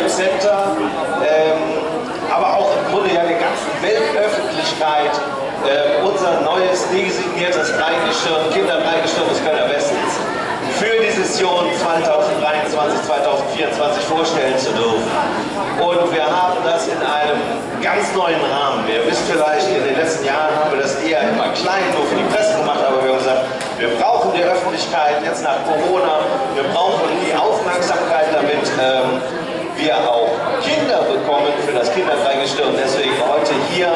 im Center, ähm, aber auch im Grunde ja der ganzen Weltöffentlichkeit äh, unser neues designiertes Dreigestirn, Kinderdreigestirn des Kölner Westens für die Session 2023-2024 vorstellen zu dürfen. Und wir haben das in einem ganz neuen Rahmen. Ihr wisst vielleicht, in den letzten Jahren haben wir das eher immer klein nur für die Presse gemacht, aber wir haben gesagt, wir brauchen die Öffentlichkeit jetzt nach Corona, wir brauchen die Aufmerksamkeit, damit ähm, wir auch Kinder bekommen für das Kinderdreigestirn. Deswegen heute hier,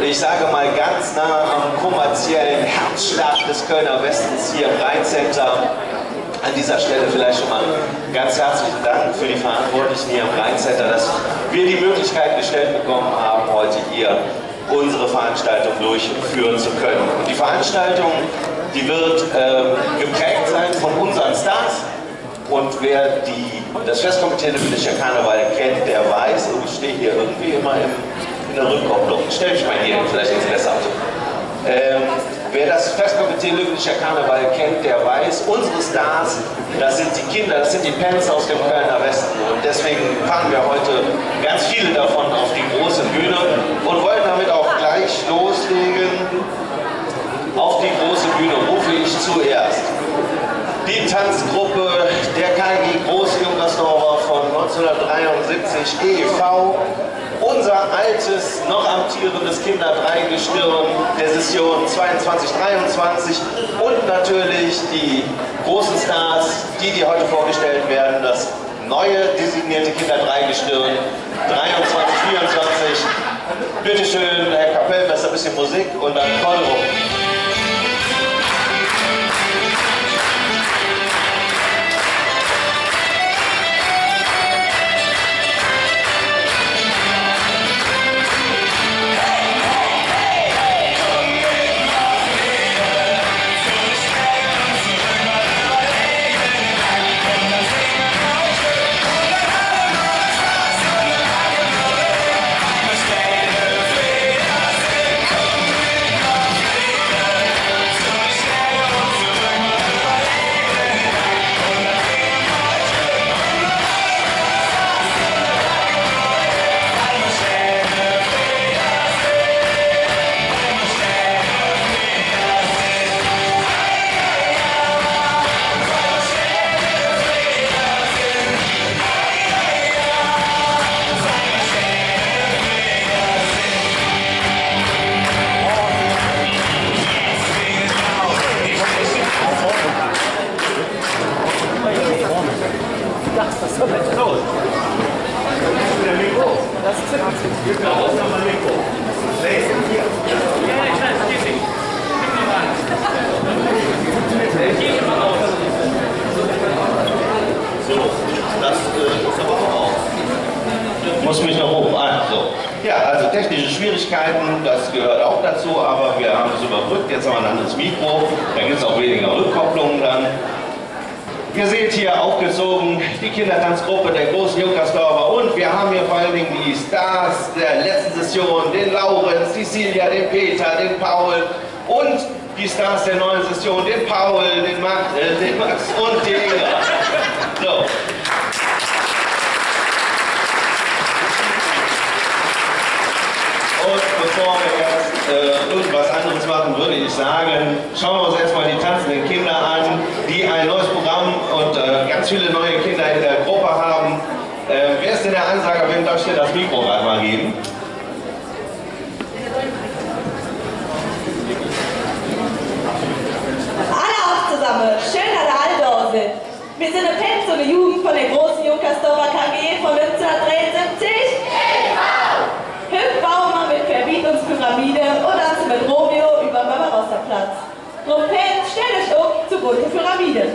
ich sage mal ganz nah am kommerziellen Herzschlag des Kölner Westens hier im Rheincenter. An dieser Stelle vielleicht schon mal ganz herzlichen Dank für die Verantwortlichen hier im Rheincenter, dass wir die Möglichkeit gestellt bekommen haben, heute hier unsere Veranstaltung durchführen zu können. Und die Veranstaltung, die wird äh, geprägt sein von unseren Stars, und wer die, das Festkomitee Lübnischer Karneval kennt, der weiß, und ich stehe hier irgendwie immer im, in der Rückkopplung. Stell mich mal hier, vielleicht ist es besser. Ähm, wer das Festkomitee Lübnischer Karneval kennt, der weiß, unsere Stars, das sind die Kinder, das sind die Pens aus dem Kölner Westen. Und deswegen fahren wir heute ganz viele davon auf die große Bühne und wollen damit auch gleich loslegen. Auf die große Bühne rufe ich zuerst die Tanzgruppe der KG Groß-Jungersdorfer von 1973 e.V., unser altes, noch amtierendes Kinderdreigestirn der Session 22-23 und natürlich die großen Stars, die, die heute vorgestellt werden, das neue designierte Kinderdreigestirn 23-24. Bitte schön, Herr Kapellmeister, ein bisschen Musik und dann muss Ihr seht hier aufgezogen die Kindertanzgruppe der großen Junkersdorfer und wir haben hier vor allen Dingen die Stars der letzten Session, den Laurenz, die Silja, den Peter, den Paul und die Stars der neuen Session, den Paul, den Max, äh, den Max und den Inga. So. Und bevor wir jetzt äh, irgendwas anderes machen, würde ich sagen, schauen wir uns erstmal die tanzenden Kinder an, die ein neues Programm und äh, ganz viele neue Kinder in der Gruppe haben. Äh, wer ist denn der Ansager? Wem darf ich dir das Mikro gerade mal geben? Alle auch zusammen. Schön, dass alle da sind. Wir sind eine Pens und eine Jugend von der großen Junkersdorfer KG von 1973. Hüpfbau mal mit Verbiet und Pyramide und tanzen mit Romeo über den Barbarossa-Platz. Drum Pens, stellt euch auf zur bunten Pyramide.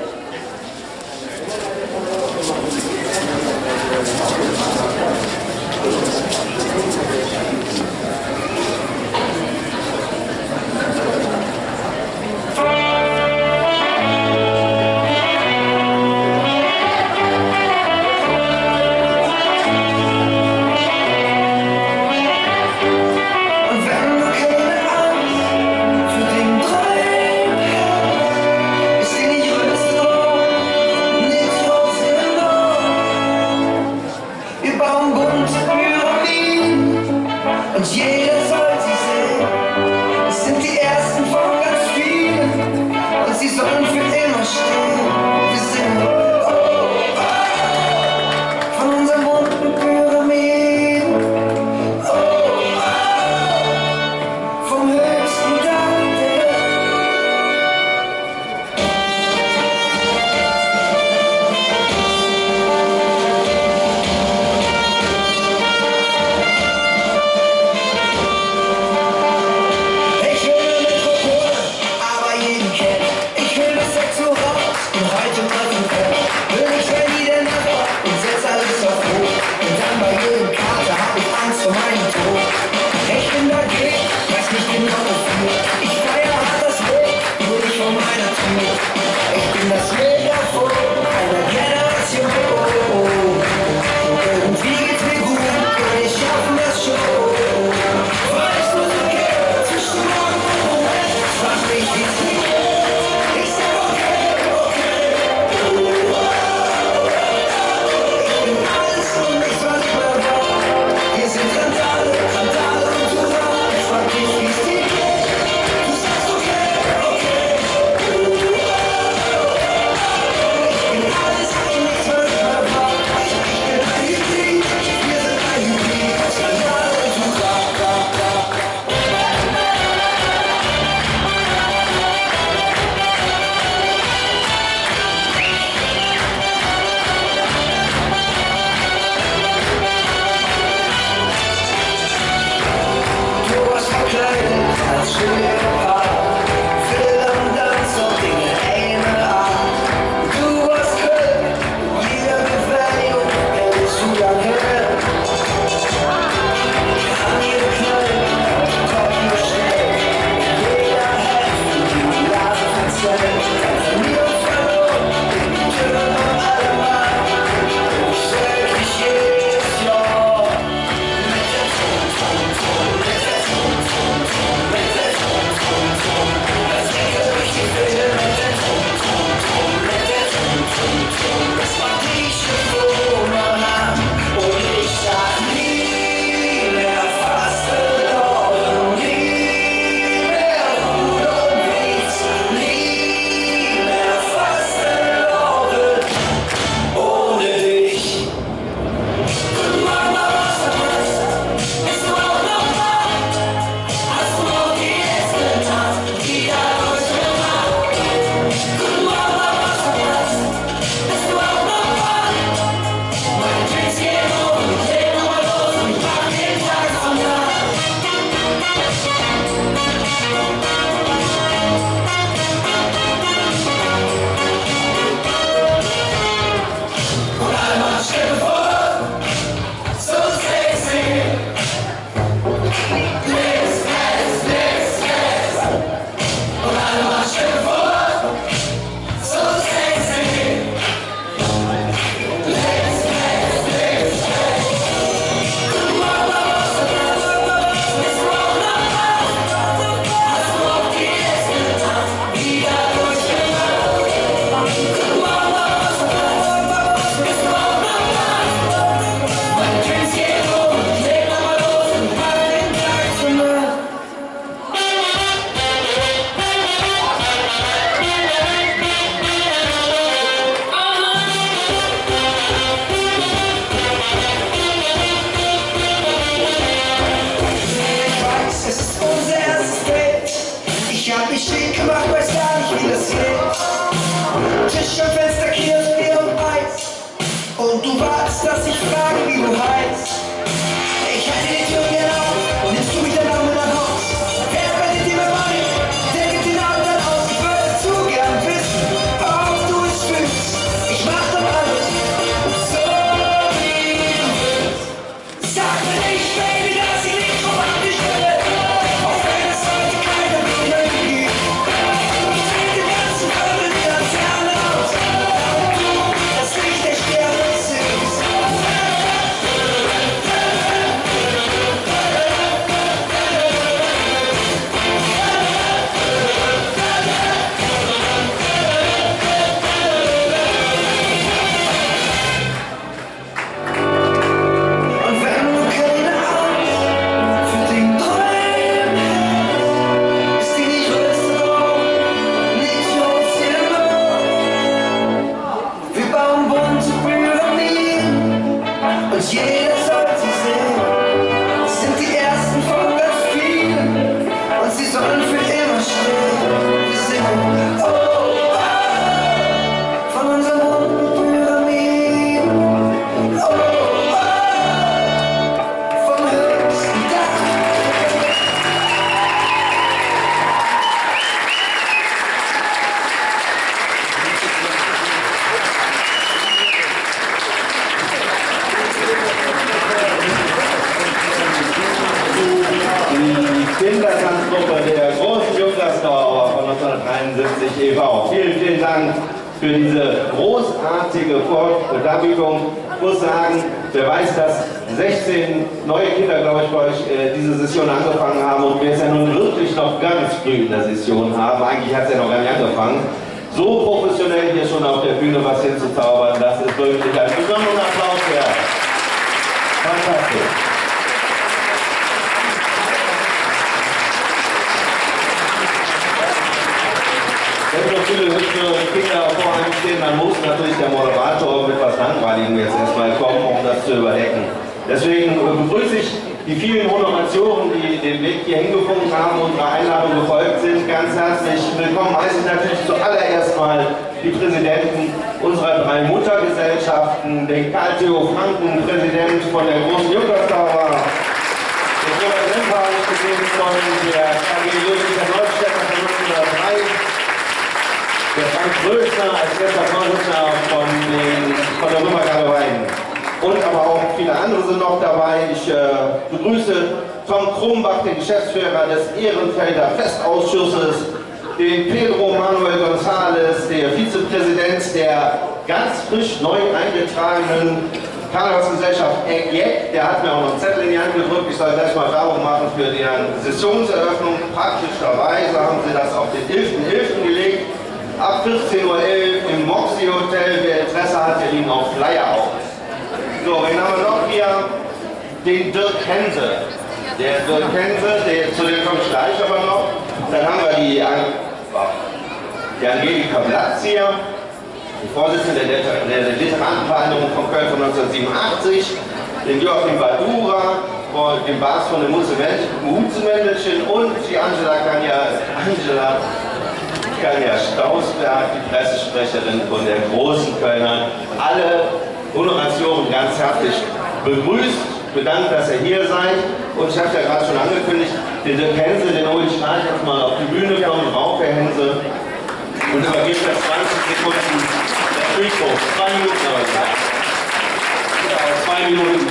Früh in der Session haben. Eigentlich hat es ja noch gar nicht angefangen. So professionell hier schon auf der Bühne was hinzuzaubern, das ist wirklich ein besonderer Applaus wert. Fantastisch. Wenn so viele hübsche Kinder vor einem stehen, dann muss natürlich der Moderator mit was Langweiligem jetzt erstmal kommen, um das zu überdecken. Deswegen begrüße ich die vielen Honoratoren, die den Weg hier hingefunden haben und unserer Einladung gefolgt sind, ganz herzlich willkommen. Heiße ich natürlich zuallererst mal die Präsidenten unserer drei Muttergesellschaften, den Karl Theo Franken, Präsident von der Großen Junkersdauer, den Robert gesehen von der KG Ludwig Neustädter von 1903, der Frank Größner als erster Vorsitzender von, von der Römergabe Wein. Und aber auch viele andere sind noch dabei. Ich äh, begrüße Tom Krumbach, den Geschäftsführer des Ehrenfelder Festausschusses, den Pedro Manuel González, der Vizepräsident der ganz frisch neu eingetragenen Karnevalsgesellschaft EGEC, der hat mir auch noch einen Zettel in die Hand gedrückt. Ich soll gleich mal Werbung machen für deren Sessionseröffnung. Praktischerweise haben sie das auf den 11.11. .11. gelegt ab 14.11 Uhr im Moxie Hotel. Wer Interesse hat, der liegen auch Flyer auf. So, wen haben wir noch hier? Den Dirk Hense. Der Dirk Hense, der, zu dem komme ich gleich aber noch. Dann haben wir die, die Angelika Platz hier, die Vorsitzende der, der, der Literantenvereinigung von Köln von 1987, den Joachim Badura, den Bas von der Mutzemännchen und die Angela Kanja, Angela Kanja Stausberg, die Pressesprecherin von der Großen Kölner, alle Honorationen ganz herzlich begrüßt, bedankt, dass ihr hier seid. Und ich habe ja gerade schon angekündigt, den Dirk Hense, den hole ich gleich jetzt mal auf die Bühne, kommen rauf, Herr Hense, und übergebe das 20 Sekunden das Mikro. Zwei Minuten, Genau, zwei Minuten.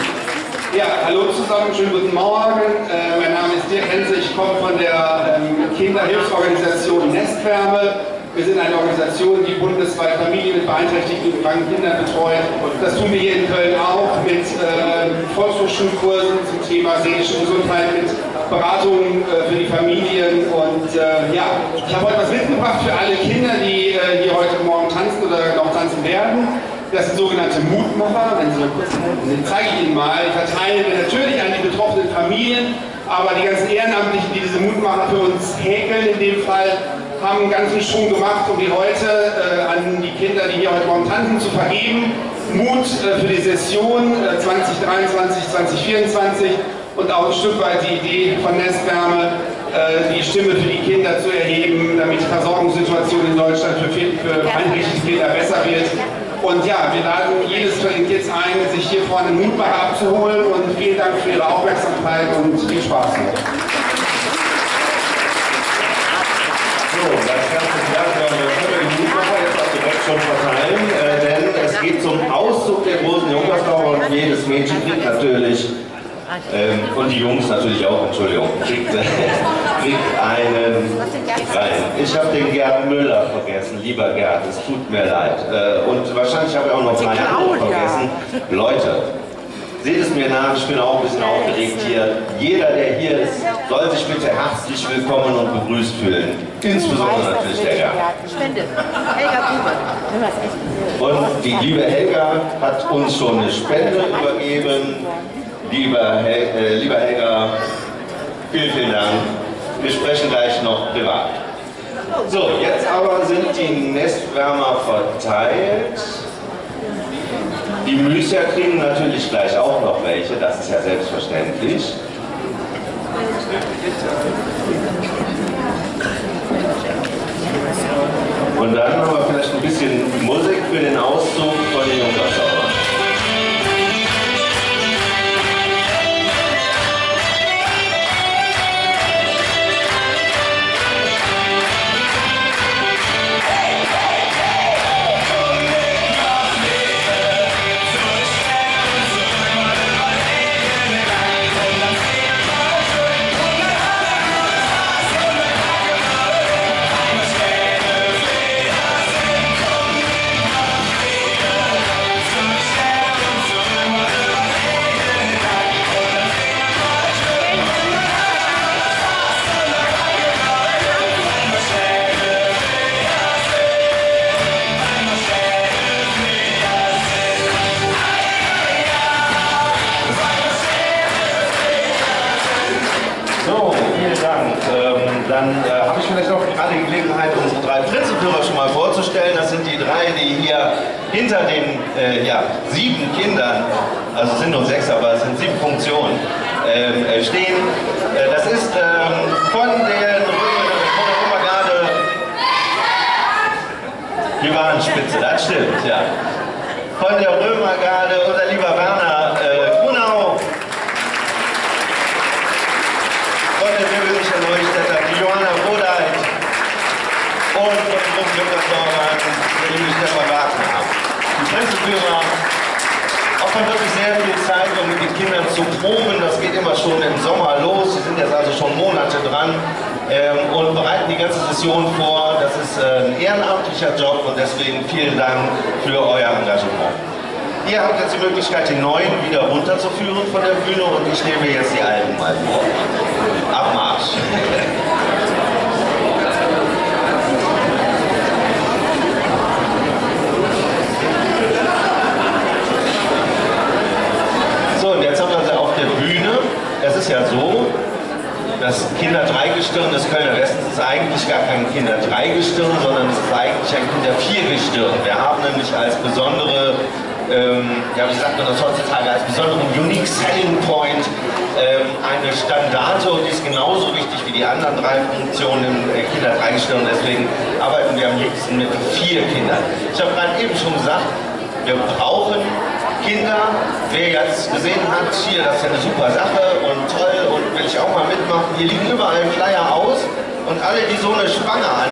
Ja, hallo zusammen, schönen guten Morgen. Äh, mein Name ist Dirk Hense, ich komme von der ähm, Kinderhilfsorganisation Nestwärme. Wir sind eine Organisation, die bundesweit Familien beeinträchtigten kranken Kindern betreut. Das tun wir hier in Köln auch mit äh, Volkshochschulkursen zum Thema seelische Gesundheit, mit Beratungen äh, für die Familien. Und äh, ja, ich habe heute was mitgebracht für alle Kinder, die äh, hier heute Morgen tanzen oder noch tanzen werden. Das sind sogenannte Mutmacher. Wenn Sie mal kurz halten, zeige ich Ihnen mal. Ich verteile natürlich an die betroffenen Familien, aber die ganzen Ehrenamtlichen, die diese Mutmacher für uns häkeln, in dem Fall, haben einen ganzen Schwung gemacht, um die heute äh, an die Kinder, die hier heute Morgen tanzen, zu vergeben. Mut äh, für die Session äh, 2023, 2024 und auch ein Stück weit die Idee von Nestwärme, äh, die Stimme für die Kinder zu erheben, damit die Versorgungssituation in Deutschland für, für Kinder besser wird. Und ja, wir laden jedes Talent jetzt ein, sich hier vorne einen Mutmacher abzuholen und vielen Dank für Ihre Aufmerksamkeit und viel Spaß noch. So, ganz herzlichen Dank. Wir können die Mutmacher jetzt auch direkt schon verteilen, äh, denn es geht zum Auszug der großen Jungersdauer und jedes Mädchen kriegt natürlich ähm, und die Jungs natürlich auch, Entschuldigung, kriegt, äh, kriegt einen rein. Ich habe den Gerd Müller vergessen, lieber Gerd, es tut mir leid. Äh, und wahrscheinlich habe ich auch noch andere vergessen. Leute, seht es mir nach, ich bin auch ein bisschen aufgeregt hier. Jeder, der hier ist, soll sich bitte herzlich willkommen und begrüßt fühlen. Insbesondere natürlich Gerd. Spende. Helga Gruber. Und die liebe Helga hat uns schon eine Spende übergeben. Lieber, Hel äh, lieber Helga, vielen, vielen Dank. Wir sprechen gleich noch privat. So, jetzt aber sind die Nestwärmer verteilt. Die Müser kriegen natürlich gleich auch noch welche, das ist ja selbstverständlich. Und dann haben wir vielleicht ein bisschen Musik für den Auszug von den Jungersauer. Gerade die Gelegenheit, unsere drei Prinzenführer schon mal vorzustellen. Das sind die drei, die hier hinter den äh, ja, sieben Kindern, also es sind nur sechs, aber es sind sieben Funktionen, ähm, äh, stehen. Äh, das ist ähm, von der Römergarde, die waren spitze, das stimmt, ja. Von der Römergarde, unser lieber Werner äh, Grunau, von der Bürgerlichen Neustädter, die Johanna Rodeit und von Lukas Dormann, der liebe Stefan Wagner. Die Presseführer opfern wirklich sehr viel Zeit, um mit den Kindern zu proben. Das geht immer schon im Sommer los. Sie sind jetzt also schon Monate dran ähm, und bereiten die ganze Session vor. Das ist äh, ein ehrenamtlicher Job und deswegen vielen Dank für euer Engagement. Ihr habt jetzt die Möglichkeit, die neuen wieder runterzuführen von der Bühne und ich nehme jetzt die alten mal vor. Abmarsch! So, und jetzt haben wir sie auf der Bühne. Es ja so, das Kinder-Dreigestirn des Kölner Westens ist eigentlich gar kein Kinder-Dreigestirn, sondern es ist eigentlich ein Kinder-Viergestirn. Wir haben nämlich als besondere ähm, ja, wie sagt man das heutzutage, als besonderen Unique Selling Point ähm, eine Standarte und die ist genauso wichtig wie die anderen drei Funktionen im äh, Kinder Dreigestirn. Deswegen arbeiten wir am liebsten mit vier Kindern. Ich habe gerade eben schon gesagt, wir brauchen Kinder. Wer jetzt gesehen hat, hier, das ist ja eine super Sache und toll und will ich auch mal mitmachen. Hier liegen überall Flyer aus und alle, die so eine Spange an